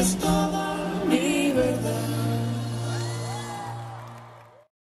Christ.